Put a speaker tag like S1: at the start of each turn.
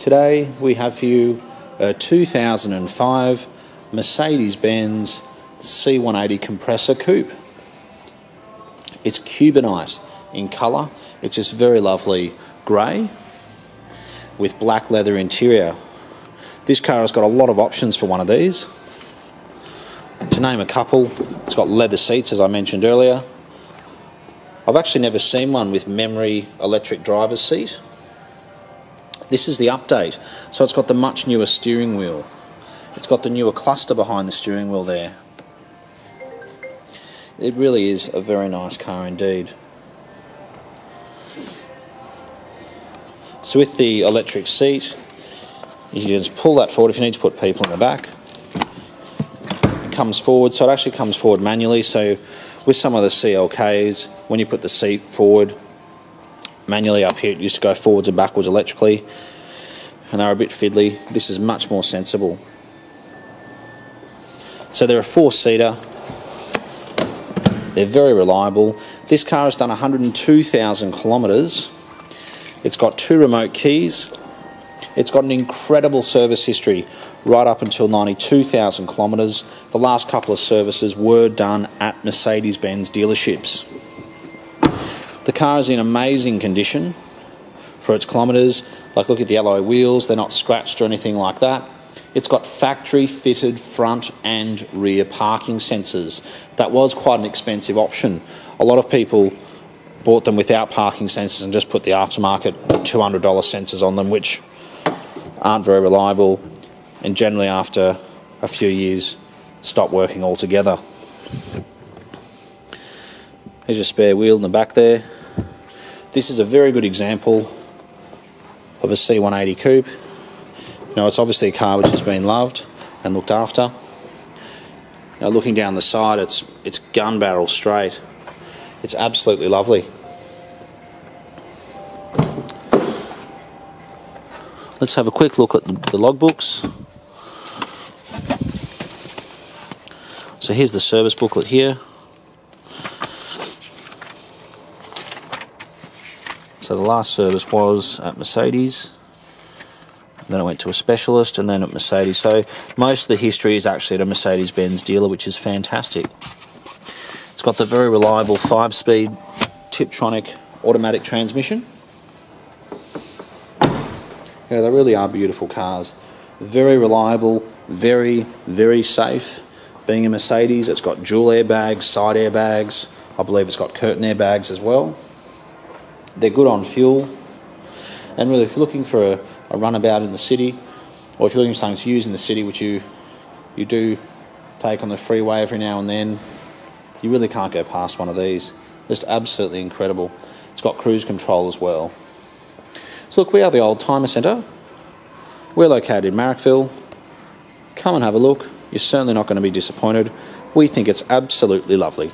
S1: Today we have for you a 2005 Mercedes Benz C180 compressor coupe. It's Cubanite in colour, it's just very lovely grey with black leather interior. This car has got a lot of options for one of these. To name a couple, it's got leather seats as I mentioned earlier. I've actually never seen one with memory electric driver's seat. This is the update. So it's got the much newer steering wheel. It's got the newer cluster behind the steering wheel there. It really is a very nice car indeed. So with the electric seat, you can just pull that forward if you need to put people in the back. It comes forward, so it actually comes forward manually. So with some of the CLKs, when you put the seat forward, manually up here. It used to go forwards and backwards electrically, and they're a bit fiddly. This is much more sensible. So they're a four seater. They're very reliable. This car has done 102,000 kilometres. It's got two remote keys. It's got an incredible service history right up until 92,000 kilometres. The last couple of services were done at Mercedes Benz dealerships. The car is in amazing condition for its kilometres. Like, look at the alloy wheels, they're not scratched or anything like that. It's got factory fitted front and rear parking sensors. That was quite an expensive option. A lot of people bought them without parking sensors and just put the aftermarket $200 sensors on them, which aren't very reliable and generally, after a few years, stop working altogether. There's your spare wheel in the back there. This is a very good example of a C180 coupe. Now it's obviously a car which has been loved and looked after. Now looking down the side, it's it's gun barrel straight. It's absolutely lovely. Let's have a quick look at the logbooks. So here's the service booklet here. So the last service was at Mercedes, then I went to a specialist, and then at Mercedes. So most of the history is actually at a Mercedes Benz dealer, which is fantastic. It's got the very reliable five speed Tiptronic automatic transmission. Yeah, they really are beautiful cars. Very reliable, very, very safe. Being a Mercedes, it's got dual airbags, side airbags. I believe it's got curtain airbags as well. They're good on fuel. And really, if you're looking for a, a runabout in the city, or if you're looking for something to use in the city, which you you do take on the freeway every now and then, you really can't go past one of these. Just absolutely incredible. It's got cruise control as well. So look, we are the Oldtimer Centre. We're located in Marrickville. Come and have a look. You're certainly not going to be disappointed. We think it's absolutely lovely.